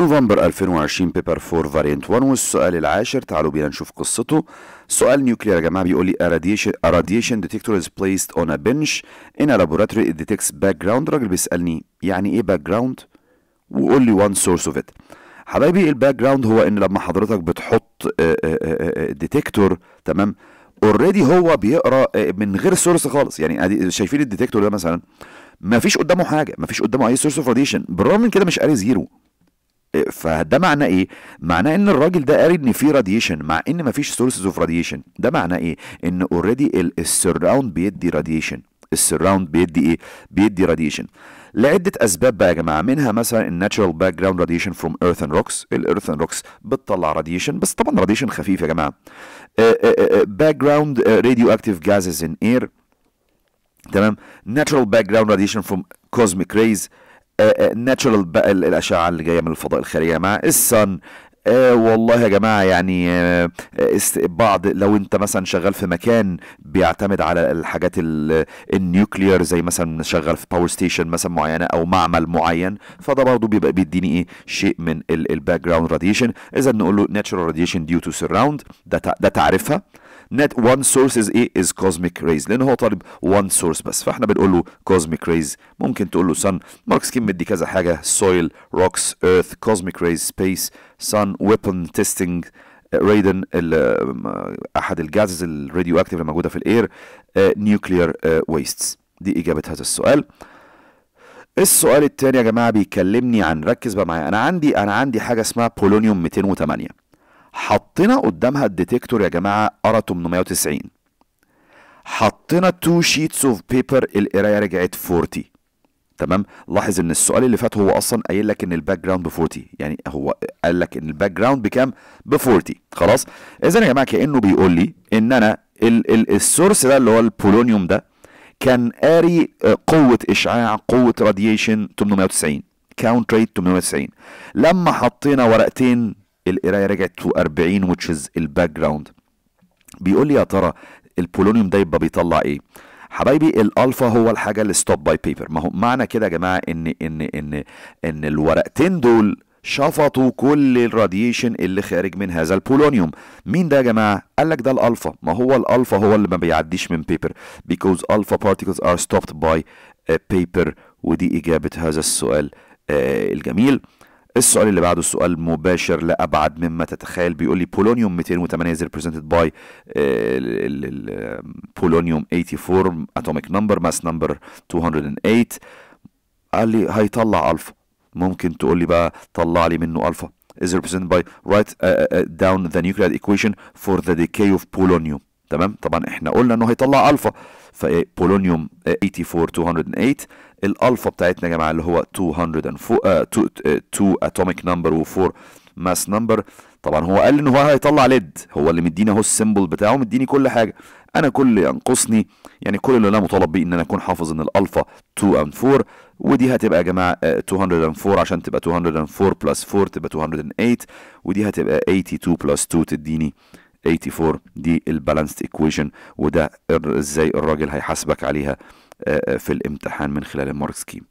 نوفمبر 2020 paper 4 variant 1 والسؤال العاشر تعالوا بينا نشوف قصته. سؤال nuclear يا جماعة بيقول لي radiation detector is placed on a bench in a laboratory. It detects background. الراجل بيسألني يعني إيه background? وقول لي one source of it. حبايبي ال background هو إن لما حضرتك بتحط detector تمام؟ already هو بيقرأ آه، من غير source خالص. يعني شايفين ال detector ده مثلا ما فيش قدامه حاجة ما فيش قدامه أي source of radiation بالرغم من كده مش قاري zero. فده معناه إيه؟ معناه إن الراجل ده قاري إن في radiation مع إن مفيش sources of radiation ده معناه إيه؟ إن already ال surround بيدي radiation ال surround بيدي إيه؟ بيدي radiation لعدة أسباب بقى يا جماعة. منها مثلا ال natural background radiation from earth and rocks ال earth and rocks بتطلع radiation بس طبعا radiation خفيف يا جماعة. background radioactive gases in air تمام؟ natural background radiation from cosmic rays natural بقى ال- الأشعة اللي جاية من الفضاء الخارجي يا جماعة ال sun آه والله يا جماعة يعني آه بعض لو انت مثلا شغال في مكان بيعتمد على الحاجات ال- ال nuclear زي مثلا شغال في power station مثلا معينة أو معمل معين فده برضه بيبقى بيديني إيه شيء من ال background radiation اذا نقول له natural radiation due to surround ده تع- ده تعرفها. name one source is إيه؟ is cosmic rays. لأن هو طالب one source بس فإحنا بنقول له cosmic rays. ممكن تقول له sun. mark scheme مدي كذا حاجة soil rocks earth cosmic rays space. Sun weapon testing radon أحد ال gases ال radioactive اللي موجودة في ال air nuclear wastes دي إجابة هذا السؤال. السؤال التاني يا جماعة بيكلمني عن ركز بقى معايا أنا عندي أنا عندي حاجة اسمها بولونيوم 208 حطينا قدامها ال detector يا جماعة قرى 890 حطينا 2 sheets of paper القراية رجعت 40 تمام؟ لاحظ إن السؤال اللي فات هو أصلا قايل لك إن ال background ب 40 يعني هو قال لك إن ال background بكام؟ ب 40 خلاص؟ اذا يا جماعة كأنه بيقول لي إن أنا ال ال ال source ده اللي هو البولونيوم ده كان قاري آه، قوة إشعاع قوة radiation 890 count rate 890 لما حطينا ورقتين القراية رجعت to 40 which is ال background بيقول لي يا ترى البولونيوم ده يبقى بيطلع إيه؟ حبايبي الألفا هو الحاجة اللي stopped by paper ما هو معنى كده يا جماعة إن إن إن إن الورقتين دول شفطوا كل ال radiation اللي خارج من هذا البولونيوم. مين ده يا جماعة؟ قال لك ده الألفا. ما هو الألفا هو اللي ما بيعديش من paper alpha particles are stopped by a paper. ودي إجابة هذا السؤال آه، الجميل. السؤال اللي بعده سؤال مباشر لأبعد مما تتخيل بيقول لي بولونيوم 208 is represented by بولونيوم 84 atomic number mass number 208 قال لي هيطلع الفا ممكن تقول لي بقى طلع لي منه الفا is represented by write uh, uh, down the nuclear equation for the decay of polonium تمام؟ طبعا إحنا قلنا إنه هيطلع ألفا. فبولونيوم 84 208 الألفا بتاعتنا يا جماعة اللي هو 204 آه 2 آه 2 atomic number و4 mass number. طبعا هو قال ان هو هيطلع lead. هو اللي مديني أهو ال symbol بتاعه مديني كل حاجة. أنا كل اللي ينقصني يعني كل اللي أنا مطالب بيه إن أنا أكون حافظ إن الألفا 2 and 4 ودي هتبقى يا جماعة آه، 204 عشان تبقى 204 plus 4 تبقى 208 ودي هتبقى 82 plus 2 تديني 84 دي ال balanced equation وده إزاي الراجل هيحاسبك عليها في الامتحان من خلال ال mark scheme.